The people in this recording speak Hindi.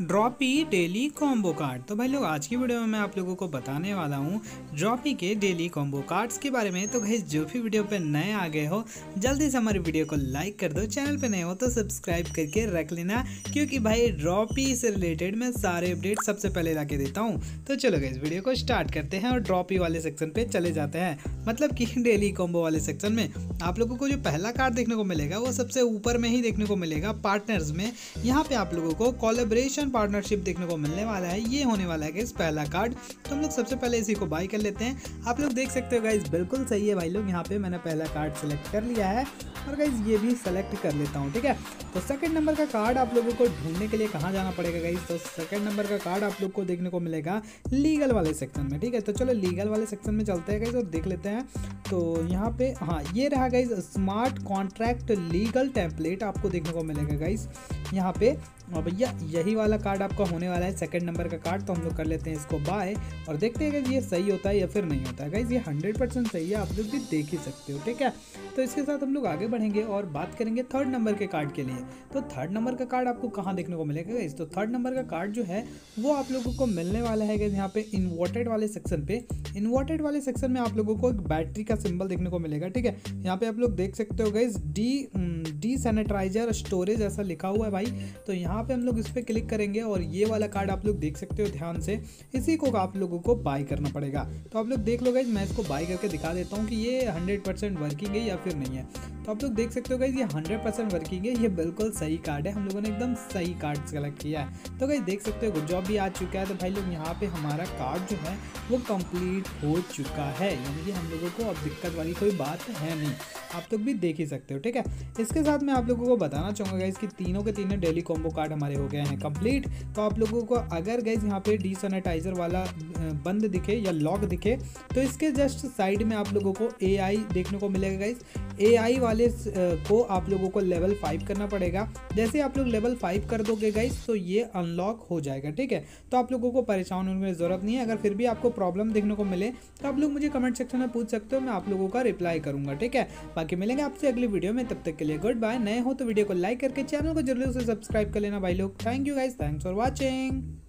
ड्रॉपी डेली कॉम्बो कार्ड तो भाई लोग, आज की वीडियो में मैं आप लोगों को बताने वाला हूँ ड्रॉपी के डेली कॉम्बो कार्ड्स के बारे में। तो भाई, जो भी वीडियो पे नए आ गए हो, जल्दी से हमारी वीडियो को लाइक कर दो। चैनल पे नए हो तो सब्सक्राइब करके रख लेना, क्योंकि भाई ड्रॉपी से रिलेटेड मैं सारे अपडेट सबसे पहले ला देता हूँ। तो चलो गई वीडियो को स्टार्ट करते हैं और ड्रॉपी वाले सेक्शन पर चले जाते हैं। मतलब कि डेली कॉम्बो वाले सेक्शन में आप लोगों को जो पहला कार्ड देखने को मिलेगा, वो सबसे ऊपर में ही देखने को मिलेगा पार्टनर्स में। यहाँ पे आप लोगों को कोलेब्रेशन पार्टनरशिप देखने को मिलने वाला है। ये होने वाला है गाइज़ पहला कार्ड तो हम लोग सबसे पहले इसी को बाई कर लेते हैं। आप लोग देख सकते हो गाइज़ बिल्कुल सही है भाई लोग। यहाँ पे मैंने पहला कार्ड सेलेक्ट कर लिया है। और गाइज़ ये भी सेलेक्ट कर लेता हूँ, ठीक है? तो सेकंड नंबर का कार्ड आप लोगों को ढूँढने के लिए कहाँ जाना पड़ेगा गाइज़ तो सेकंड नंबर का कार्ड आप लोग को देखने को मिलेगा लीगल वाले सेक्शन में, ठीक है? तो चलो लीगल वाले सेक्शन में चलते हैं गाइज़ और देख लेते हैं। तो यहाँ पे हाँ ये रहा guys smart contract legal template आपको देखने को मिलेगा गाइज़ यहाँ पे, और भैया, यही वाला कार्ड आपका होने वाला है सेकंड नंबर का कार्ड तो हम लोग कर लेते हैं इसको बाय और देखते हैं कि ये सही होता है या फिर नहीं होता। है गाइज़ ये हंड्रेड परसेंट सही है, आप लोग भी देख ही सकते हो, ठीक है? तो इसके साथ हम लोग आगे बढ़ेंगे और बात करेंगे थर्ड नंबर के कार्ड के लिए। तो थर्ड नंबर का कार्ड आपको कहाँ देखने को मिलेगा गाइज़ तो थर्ड नंबर का कार्ड जो है, वो आप लोगों को मिलने वाला है यहाँ पे इन्वर्टेड वाले सेक्शन पे। इन्वर्टेड वाले सेक्शन में आप लोगों को एक बैटरी का सिंबल देखने को मिलेगा, ठीक है? यहाँ पे आप लोग देख सकते हो guys D D sanitiser storage ऐसा लिखा हुआ है भाई। तो यहाँ पे हम लोग इस पर क्लिक करेंगे और ये वाला कार्ड आप लोग देख सकते हो ध्यान से। इसी को आप लोगों को बाय करना पड़ेगा। तो आप लोग देख लो गाइज़ मैं इसको बाय करके दिखा देता हूँ कि ये हंड्रेड वर्किंग है या फिर नहीं है। तो आप लोग देख सकते हो गाइज़ ये हंड्रेड परसेंट वर्किंग है। ये बिल्कुल सही कार्ड है। हम लोगों ने एकदम सही कार्ड सेलेक्ट किया है। तो गाइज़ देख सकते हो गुड जॉब भी आ चुका है। तो भाई लोग, यहाँ पे हमारा कार्ड जो है, वो कंप्लीट हो चुका है। यानी कि हम लोगों को अब दिक्कत वाली कोई बात है नहीं। आप लोग भी देख ही सकते हो, ठीक है? इसके साथ मैं आप लोगों को बताना चाहूँगा गाइज़ कि तीनों के तीनों डेली कॉम्बो कार्ड हमारे हो गए हैं कंप्लीट तो आप लोगों को अगर गाइज़ यहाँ पे डी सैनिटाइजर वाला बंद दिखे या लॉक दिखे तो इसके जस्ट साइड में आप लोगों को एआई देखने को मिलेगा गाइज़ एआई वाले को आप लोगों को लेवल फाइव करना पड़ेगा। जैसे आप लोग लेवल फाइव कर दोगे गाइस तो ये अनलॉक हो जाएगा, ठीक है? तो आप लोगों को परेशान होने की ज़रूरत नहीं है। अगर फिर भी आपको प्रॉब्लम देखने को मिले तो आप लोग मुझे कमेंट सेक्शन में पूछ सकते हो, मैं आप लोगों का रिप्लाई करूँगा, ठीक है? बाकी मिलेंगे आपसे अगली वीडियो में, तब तक के लिए गुड बाय नए हो तो वीडियो को लाइक करके चैनल को ज़रूर से सब्सक्राइब कर लेना भाई लोग। Thank you guys thanks for watching